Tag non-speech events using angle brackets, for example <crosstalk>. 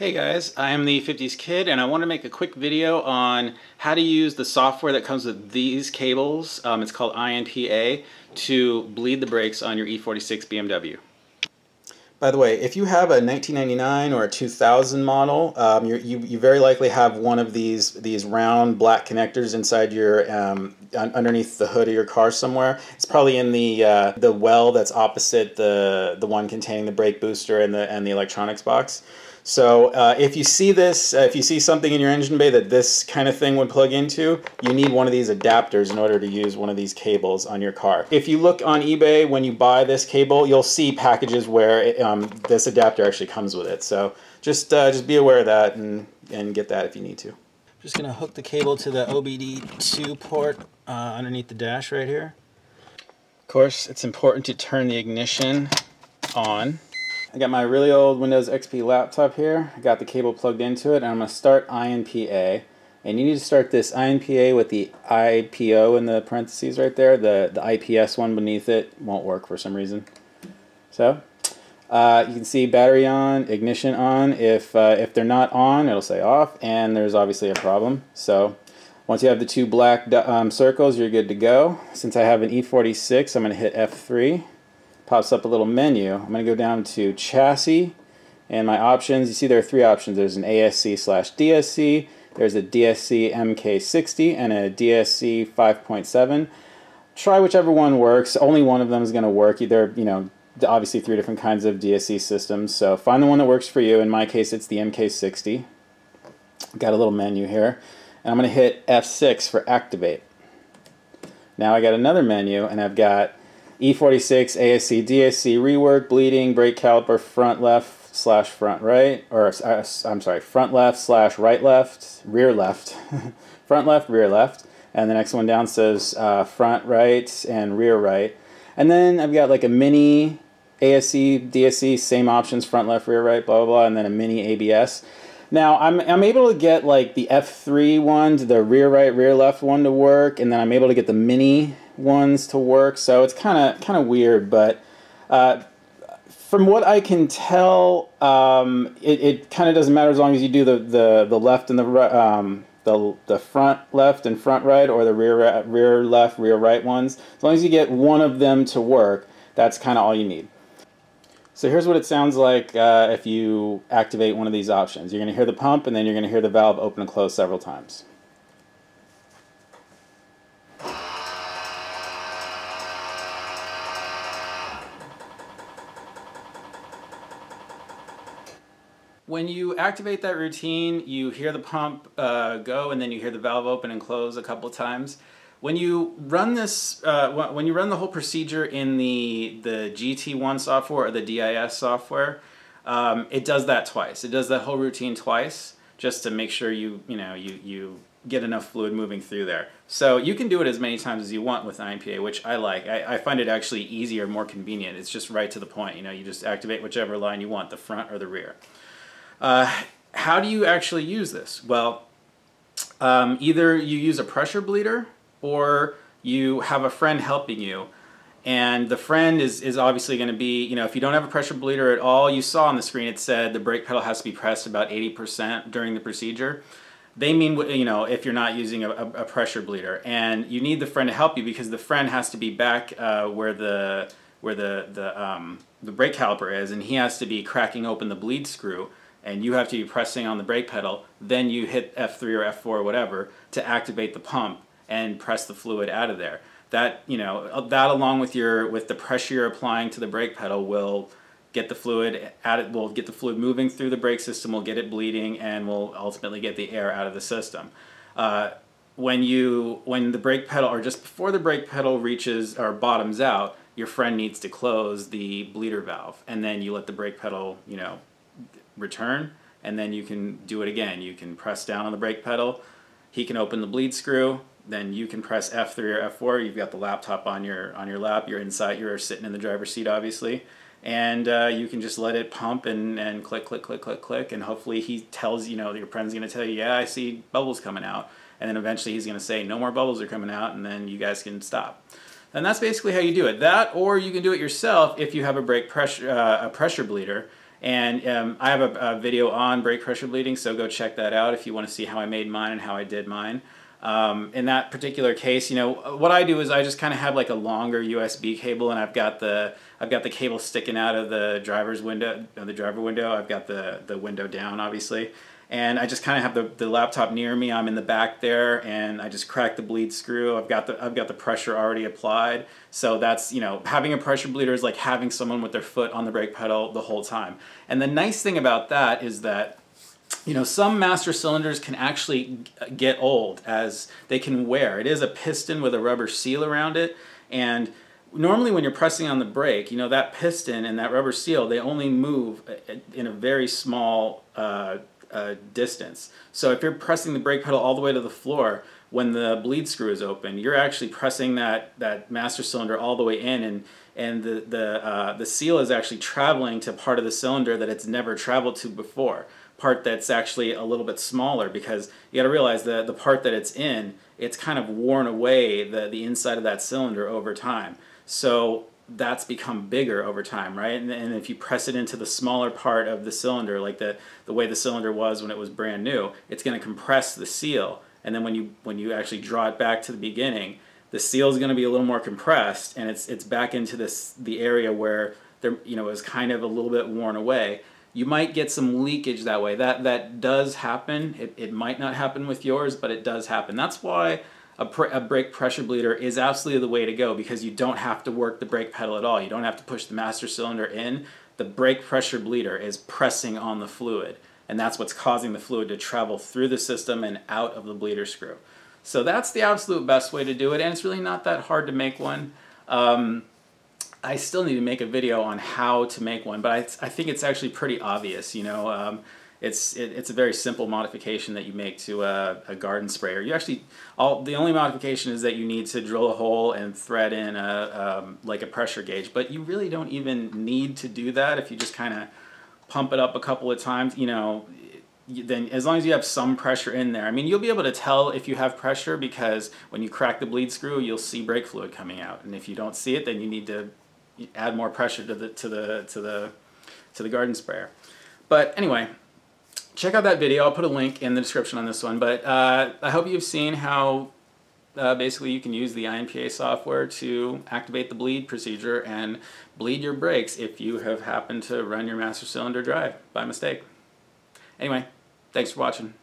Hey guys, I am the 50s Kid and I want to make a quick video on how to use the software that comes with these cables, um, it's called INPA, to bleed the brakes on your E46 BMW. By the way, if you have a 1999 or a 2000 model, um, you, you very likely have one of these these round black connectors inside your um, underneath the hood of your car somewhere. It's probably in the uh, the well that's opposite the the one containing the brake booster and the and the electronics box. So uh, if you see this, uh, if you see something in your engine bay that this kind of thing would plug into, you need one of these adapters in order to use one of these cables on your car. If you look on eBay when you buy this cable, you'll see packages where it, um, this adapter actually comes with it. So just uh, just be aware of that and, and get that if you need to. Just going to hook the cable to the OBD2 port uh, underneath the dash right here. Of course, it's important to turn the ignition on. I got my really old Windows XP laptop here. I got the cable plugged into it and I'm going to start INPA. And you need to start this INPA with the IPO in the parentheses right there. The, the IPS one beneath it won't work for some reason. So, uh, you can see battery on, ignition on. If, uh, if they're not on, it'll say off, and there's obviously a problem. So, once you have the two black um, circles, you're good to go. Since I have an E46, I'm going to hit F3 pops up a little menu. I'm going to go down to chassis and my options. You see there are three options. There's an ASC slash DSC, there's a DSC MK60, and a DSC 5.7. Try whichever one works. Only one of them is going to work. Either, you know, obviously three different kinds of DSC systems. So find the one that works for you. In my case, it's the MK60. Got a little menu here. And I'm going to hit F6 for activate. Now I got another menu and I've got E46, ASC, DSC, rework, bleeding, brake caliper, front left slash front right, or uh, I'm sorry, front left slash right left, rear left, <laughs> front left, rear left, and the next one down says uh, front right and rear right. And then I've got like a mini ASC, DSC, same options, front left, rear right, blah, blah, blah, and then a mini ABS. Now I'm, I'm able to get like the F3 one, the rear right, rear left one to work, and then I'm able to get the mini ones to work. So it's kind of kind of weird, but uh, from what I can tell, um, it, it kind of doesn't matter as long as you do the, the, the left and the um, the the front left and front right, or the rear rear left, rear right ones. As long as you get one of them to work, that's kind of all you need. So here's what it sounds like uh, if you activate one of these options. You're going to hear the pump, and then you're going to hear the valve open and close several times. when you activate that routine, you hear the pump uh, go and then you hear the valve open and close a couple times. When you run this, uh, when you run the whole procedure in the, the GT1 software or the DIS software, um, it does that twice. It does that whole routine twice just to make sure you, you know, you, you get enough fluid moving through there. So you can do it as many times as you want with INPA, which I like. I, I, find it actually easier, more convenient. It's just right to the point. You know, you just activate whichever line you want, the front or the rear. Uh, how do you actually use this? Well, um, either you use a pressure bleeder or you have a friend helping you. And the friend is, is obviously going to be, you know, if you don't have a pressure bleeder at all, you saw on the screen it said the brake pedal has to be pressed about 80% during the procedure. They mean, you know, if you're not using a, a pressure bleeder. And you need the friend to help you because the friend has to be back uh, where the where the, the, um, the brake caliper is and he has to be cracking open the bleed screw and you have to be pressing on the brake pedal, then you hit F3 or F4 or whatever to activate the pump and press the fluid out of there. That, you know, that along with your with the pressure you're applying to the brake pedal will get the fluid at it will get the fluid moving through the brake system, will get it bleeding and will ultimately get the air out of the system. Uh, when you when the brake pedal or just before the brake pedal reaches or bottoms out, your friend needs to close the bleeder valve and then you let the brake pedal, you know, return, and then you can do it again. You can press down on the brake pedal, he can open the bleed screw, then you can press F3 or F4. You've got the laptop on your on your lap. You're inside. You're sitting in the driver's seat, obviously, and uh, you can just let it pump and and click, click, click, click, click, and hopefully he tells you know your friend's going to tell you, yeah, I see bubbles coming out, and then eventually he's going to say, no more bubbles are coming out, and then you guys can stop. And that's basically how you do it. That, or you can do it yourself if you have a brake pressure uh, a pressure bleeder And um, I have a, a, video on brake pressure bleeding, so go check that out if you want to see how I made mine and how I did mine. Um, in that particular case, you know, what I do is I just kind of have like a longer USB cable, and I've got the I've got the cable sticking out of the driver's window, the driver window. I've got the the window down, obviously, and I just kind of have the, the laptop near me. I'm in the back there, and I just crack the bleed screw. I've got the I've got the pressure already applied. So that's you know having a pressure bleeder is like having someone with their foot on the brake pedal the whole time. And the nice thing about that is that you know some master cylinders can actually get old as they can wear. It is a piston with a rubber seal around it, and normally when you're pressing on the brake, you know that piston and that rubber seal they only move in a very small. Uh, uh, distance. So if you're pressing the brake pedal all the way to the floor, when the bleed screw is open, you're actually pressing that, that master cylinder all the way in and, and the, the, uh, the seal is actually traveling to part of the cylinder that it's never traveled to before. Part that's actually a little bit smaller because you got to realize that the part that it's in, it's kind of worn away the, the inside of that cylinder over time. So that's become bigger over time, right? And, and, if you press it into the smaller part of the cylinder, like the, the way the cylinder was when it was brand new, it's going to compress the seal. And then when you when you actually draw it back to the beginning, the seal is going to be a little more compressed, and it's it's back into this the area where there you know is kind of a little bit worn away. You might get some leakage that way. That that does happen. It, it might not happen with yours, but it does happen. That's why a, a brake pressure bleeder is absolutely the way to go because you don't have to work the brake pedal at all. You don't have to push the master cylinder in. The brake pressure bleeder is pressing on the fluid, and that's what's causing the fluid to travel through the system and out of the bleeder screw. So that's the absolute best way to do it, and it's really not that hard to make one. Um, I still need to make a video on how to make one, but I, I think it's actually pretty obvious. You know, um, it's it, it's a very simple modification that you make to a, a, garden sprayer. You actually all the only modification is that you need to drill a hole and thread in a um, like a pressure gauge, but you really don't even need to do that if you just kind of pump it up a couple of times. You know, then as long as you have some pressure in there, I mean, you'll be able to tell if you have pressure because when you crack the bleed screw, you'll see brake fluid coming out, and if you don't see it, then you need to add more pressure to the to the to the to the garden sprayer. But anyway, check out that video. I'll put a link in the description on this one. But uh, I hope you've seen how uh, basically you can use the INPA software to activate the bleed procedure and bleed your brakes if you have happened to run your master cylinder dry by mistake. Anyway, thanks for watching.